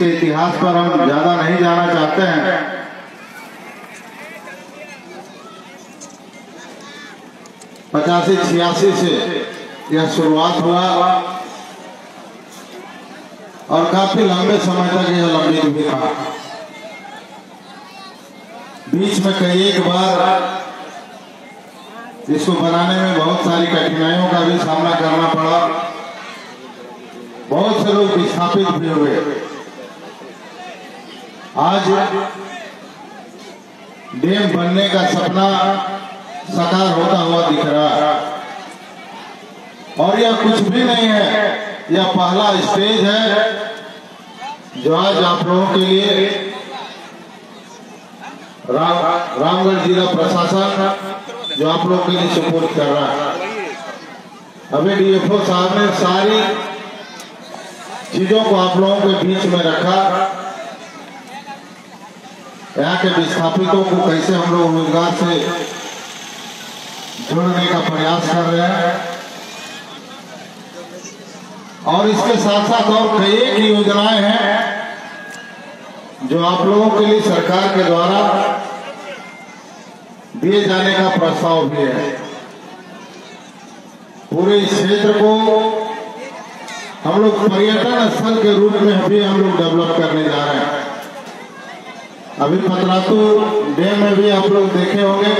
के इतिहास पर हम ज़्यादा नहीं जाना चाहते हैं। पचासी, छियासी से यह शुरुआत हुआ और काफ़ी लंबे समय तक यह लंबित भी रहा बीच में कई एक बार इसको बनाने में बहुत सारी कठिनाइयों का भी सामना करना पड़ा। बहुत से लोग विस्थापित भी हुए। आज डैम बनने का सपना साकार होता हुआ दिख रहा है। और यह कुछ भी नहीं है, यह पहला स्टेज है जो आज आप लोगों के लिए राम रामगढ़ जिला प्रशासन जो आप लोगों के लिए सपोर्ट कर रहा है। अभी डीएफओ साहब ने सारी चीज़ों को आप लोगों के बीच में रखा। यहाँ के विस्थापितों को कैसे हम लोग रोज़गार से जोड़ने का प्रयास कर रहे हैं? और इसके साथ साथ और कई एक योजनाएँ हैं जो आप लोगों के लिए सरकार के द्वारा दिए जाने का प्रस्ताव भी है। पूरे क्षेत्र को हम लोग पर्यटन स्थल के रूप में भी हम लोग डेवलप करने जा रहे हैं। अभी पतरातू डैम में भी आप लोग देखे होंगे,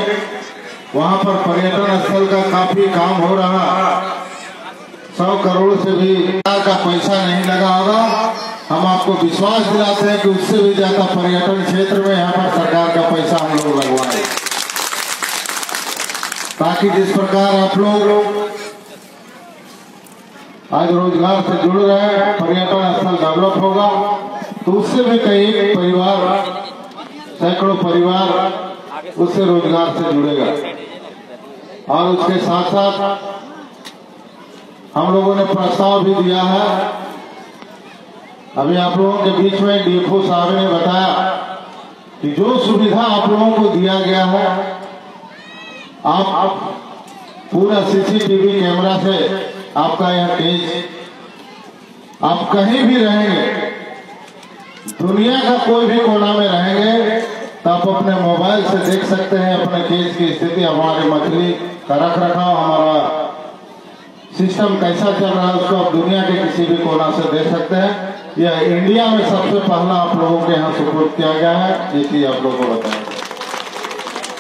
वहाँ पर पर्यटन स्थल का काफ़ी काम हो रहा। सौ करोड़ से भी का पैसा नहीं लगा होगा। हम आपको विश्वास दिलाते हैं कि उससे भी ज़्यादा पर्यटन क्षेत्र में यहाँ पर सरकार का पैसा हम लोग लगवाए ताकि जिस प्रकार आप लोग आज रोज़गार से जुड़ रहे हैं, पर्यटन स्थल डेवलप होगा तो उससे भी कई परिवार सैकड़ों परिवार उससे रोज़गार से जुड़ेगा। और उसके साथ साथ हम लोगों ने प्रस्ताव भी दिया है। अभी आप लोगों के बीच में डीएफओ साहब ने बताया कि जो सुविधा आप लोगों को दिया गया है आप, पूरा सीसीटीवी कैमरा से आपका यह केज आप कहीं भी रहेंगे दुनिया का कोई भी कोना में रहेंगे तो आप अपने मोबाइल से देख सकते हैं अपने केज की स्थिति, हमारे मछली का रख रखाव हमारा सिस्टम कैसा चल रहा है, उसको आप दुनिया के किसी भी कोना से देख सकते हैं। यह इंडिया में सबसे पहला आप लोगों के यहाँ सपोर्ट किया गया है ये आप लोगों को बताया।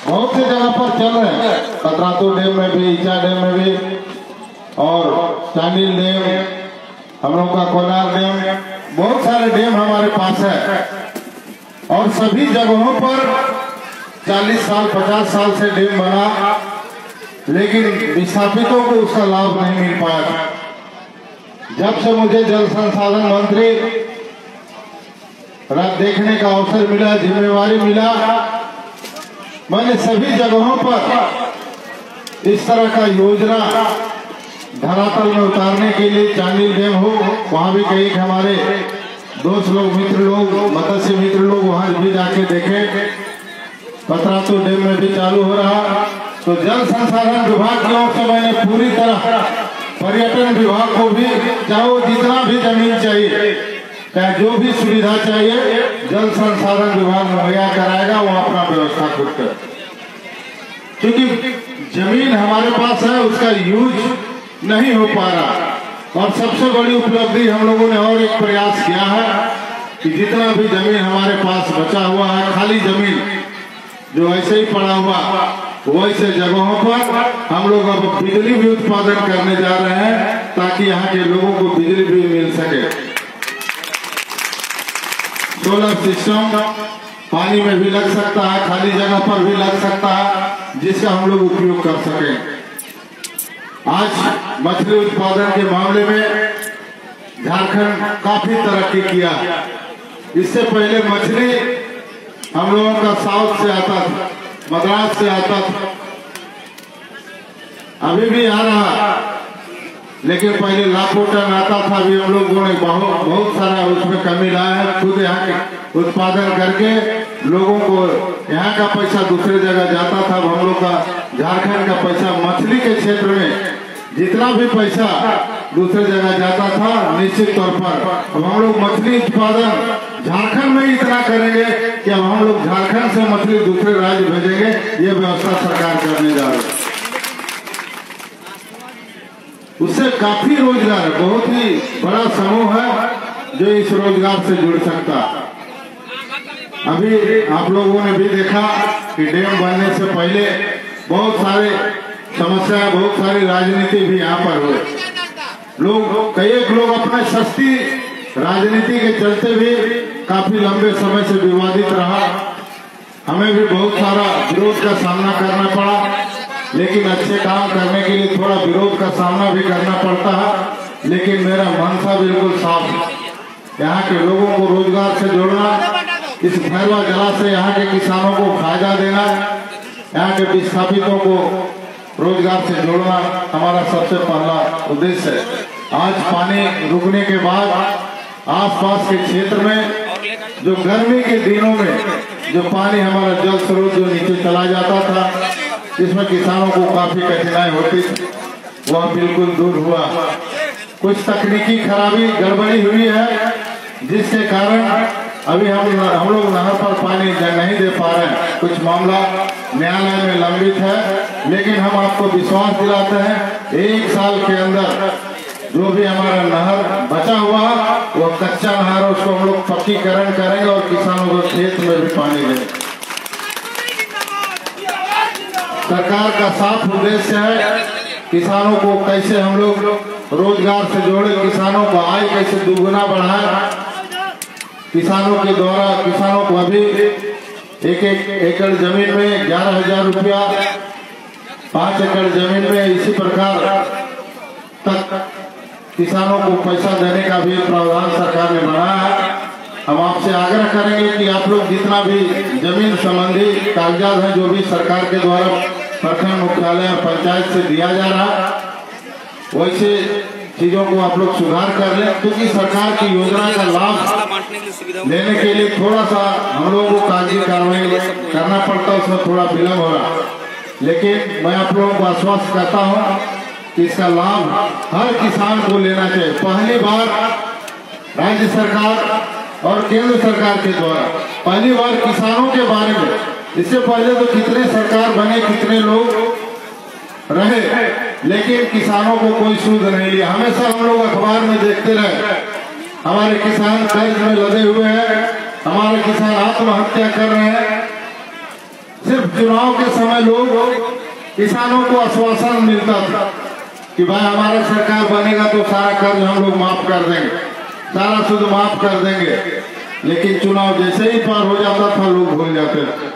बहुत सी जगह पर चल रहे हैं कतरातू डैम में भी, ईचा डैम में भी, और चांडिल डैम, हम लोग का कोनार डैम। बहुत सारे डैम हमारे पास है। और सभी जगहों पर 40 साल 50 साल से डैम बना, लेकिन विस्थापितों को उसका लाभ नहीं मिल पाया जब से मुझे जल संसाधन मंत्री देखने का अवसर मिला, जिम्मेवारी मिला, मैंने सभी जगहों पर इस तरह का योजना धरातल में उतारने के लिए चांदी डैम हो, वहाँ भी कई हमारे। दोस्त लोग, मित्र लोग, मत्स्य मित्र लोग वहाँ भी जाके देखे। पतरातू डैम में भी चालू हो रहा। तो जल संसाधन विभाग की ओर से मैंने पूरी तरह पर्यटन विभाग को भी चाहे जितना भी ज़मीन चाहिए, चाहे जो भी सुविधा चाहिए, जल संसाधन विभाग मुहैया कराएगा, वो अपना व्यवस्था खुद कर क्योंकि ज़मीन हमारे पास है, उसका यूज़ नहीं हो पा रहा। और सबसे बड़ी उपलब्धि हम लोगों ने और एक प्रयास किया है कि जितना भी ज़मीन हमारे पास बचा हुआ है, खाली ज़मीन जो ऐसे ही पड़ा हुआ वैसे जगहों पर हम लोग अब बिजली भी उत्पादन करने जा रहे हैं ताकि यहाँ के लोगों को बिजली भी मिल सके। सोलर सिस्टम पानी में भी लग सकता है, खाली जगह पर भी लग सकता है, जिसका हम लोग उपयोग कर सके। आज मछली उत्पादन के मामले में झारखंड काफ़ी तरक्की किया। इससे पहले मछली हम लोगों का साउथ से आता था, मद्रास से आता था। अभी भी आ रहा, लेकिन पहले लाखों टन आता था, अभी हम लोगों ने बहुत बहुत सारा उसमें कमी लाया है, खुद यहाँ के उत्पादन करके लोगों को यहाँ का पैसा दूसरे जगह जाता था। हम लोग का झारखंड का पैसा मछली के क्षेत्र में जितना भी पैसा दूसरे जगह जाता था, निश्चित तौर पर। अब हम लोग मछली उत्पादन झारखंड में इतना करेंगे कि अब हम लोग झारखंड से मछली दूसरे राज्य भेजेंगे, ये व्यवस्था सरकार करने जा रही उससे काफ़ी रोज़गार बहुत ही बड़ा समूह है जो इस रोज़गार से जुड़ सकता अभी आप लोगों ने भी देखा कि डैम बनने से पहले बहुत सारे समस्याएँ बहुत सारी राजनीति भी यहाँ पर हुए लोग, कई लोग अपने सस्ती राजनीति के चलते भी काफ़ी लंबे समय से विवादित रहा। हमें भी बहुत सारा विरोध का सामना करना पड़ा, लेकिन अच्छे काम करने के लिए थोड़ा विरोध का सामना भी करना पड़ता है, लेकिन मेरा मनसा बिल्कुल साफ़ है। यहाँ के लोगों को रोज़गार से जोड़ना, इस भैरवा जला से यहाँ के किसानों को फ़ायदा देना, यहाँ के विस्थापितों को रोज़गार से जोड़ना हमारा सबसे पहला उद्देश्य है। आज पानी रुकने के बाद आसपास के क्षेत्र में, जो गर्मी के दिनों में, जो पानी हमारा जल स्रोत जो नीचे चला जाता था, जिसमें किसानों को काफ़ी कठिनाई होती थी, वह बिल्कुल दूर हुआ। कुछ तकनीकी खराबी गड़बड़ी हुई है, जिसके कारण अभी हम हम लोग नहर पर पानी नहीं दे पा रहे हैं। कुछ मामला न्यायालय में लंबित है, लेकिन हम आपको विश्वास दिलाते हैं, एक साल के अंदर जो भी हमारा नहर बचा हुआ, वो कच्चा नहर उसको हम लोग पक्कीकरण करेंगे और किसानों को खेत में भी पानी देंगे। सरकार का साफ़ उद्देश्य है, किसानों को कैसे हम लोग रोज़गार से जोड़े, किसानों को आय कैसे दुगुना बढ़ाए। किसानों के द्वारा, किसानों को अभी एक एक एकड़ ज़मीन में ग्यारह हज़ार रुपया, पाँच एकड़ ज़मीन में इसी प्रकार तक किसानों को पैसा देने का भी प्रावधान सरकार ने बनाया है। हम आपसे आग्रह करेंगे कि आप लोग जितना भी ज़मीन संबंधी कागजात हैं, जो भी सरकार के द्वारा प्रखंड मुख्यालय और पंचायत से दिया जा रहा है, वैसे चीज़ों को आप लोग सुधार कर लें। क्योंकि सरकार की योजना का लाभ लेने के लिए थोड़ा सा हम लोगों को कागज़ी कार्रवाई करना पड़ता है उसमें थोड़ा विलम्ब हो रहा। लेकिन मैं आप लोगों को आश्वस्त करता हूँ कि इसका लाभ हर किसान को लेना चाहिए। पहली बार राज्य सरकार और केंद्र सरकार के द्वारा, पहली बार किसानों के बारे में। इससे पहले तो कितने सरकार बने, कितने लोग रहे। लेकिन किसानों को कोई सूद नहीं लिया। हमेशा हम लोग अखबार में देखते रहे। हमारे किसान कर्ज में लदे हुए हैं। हमारे किसान आत्महत्या कर रहे हैं। सिर्फ़ चुनाव के समय लोग किसानों को आश्वासन मिलता था कि भाई हमारा सरकार बनेगा तो सारा कर्ज हम लोग माफ़ कर देंगे। सारा सूद माफ़ कर देंगे। लेकिन चुनाव जैसे ही पार हो जाता था, लोग भूल जाते थे।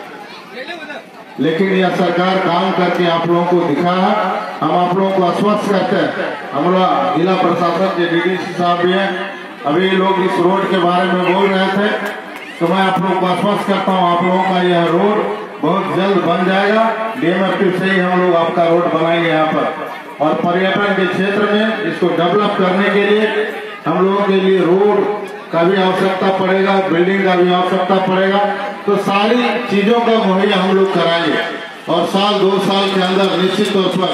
लेकिन यह सरकार काम करके आप लोगों को दिखा है। हम आप लोगों को आश्वस्त करते हैं। हमारा जिला प्रशासन के डीडीसी साहब भी है। अभी लोग इस रोड के बारे में बोल रहे थे तो मैं आप लोगों को आश्वस्त करता हूँ, आप लोगों का यह रोड बहुत जल्द बन जाएगा। डीएमएफटी से ही हम लोग आपका रोड बनाएँगे यहाँ पर। और पर्यटन के क्षेत्र में इसको डेवलप करने के लिए हम लोगों के लिए रोड का भी आवश्यकता पड़ेगा, बिल्डिंग का भी आवश्यकता पड़ेगा। तो सारी चीज़ों का मुहैया हम लोग कराएँगे। और साल, दो साल के अंदर निश्चित तौर पर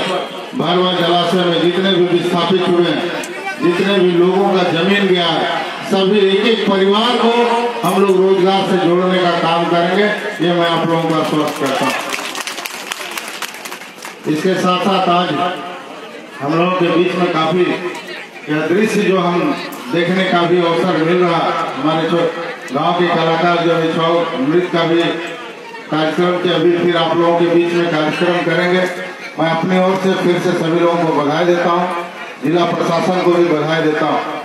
भरवा जलाशय में जितने भी विस्थापित हुए हैं, जितने भी लोगों का ज़मीन गया है, सभी एक एक परिवार को हम लोग रोज़गार से जोड़ने का काम करेंगे। ये मैं आप लोगों का स्वस्थ करता हूँ। इसके साथ साथ आज हम लोगों के बीच में काफ़ी यह दृश्य जो हम देखने का भी अवसर मिल रहा हमारे गाँव के कलाकार जो है छो नृत्य का भी कार्यक्रम के अभी फिर आप लोगों के बीच में कार्यक्रम करेंगे। मैं अपनी ओर से फिर से सभी लोगों को बधाई देता हूँ। जिला प्रशासन को भी बधाई देता हूँ।